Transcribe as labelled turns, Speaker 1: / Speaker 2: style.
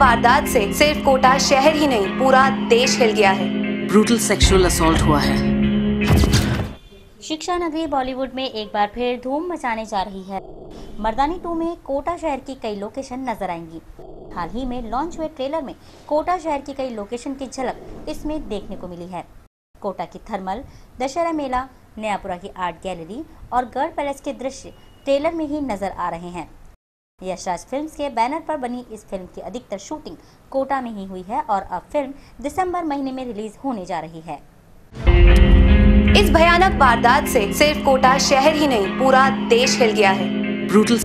Speaker 1: वारदात से सिर्फ़ कोटा शहर ही नहीं पूरा देश हिल गया है।
Speaker 2: ब्रूटल सेक्सुअल असॉल्ट हुआ है।
Speaker 3: शिक्षा नगरी बॉलीवुड में एक बार फिर धूम मचाने जा रही है। मर्दानी टू में कोटा शहर की कई लोकेशन नज़र आएँगी। हाल ही में लॉन्च हुए ट्रेलर में कोटा शहर की कई लोकेशन की झलक इसमें देखने को मिली है। कोटा की थर्मल दशहरा मेला नयापुरा की आर्ट गैलरी और गढ़ पैलेस के दृश्य ट्रेलर में ही नज़र आ रहे हैं। यशराज फिल्म्स के बैनर पर बनी इस फ़िल्म की अधिकतर शूटिंग कोटा में ही हुई है और अब फ़िल्म दिसंबर महीने में रिलीज़ होने जा रही है।
Speaker 1: इस भयानक वारदात से सिर्फ़ कोटा शहर ही नहीं पूरा देश हिल गया है।
Speaker 2: ब्रूटल